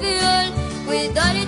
girl with it.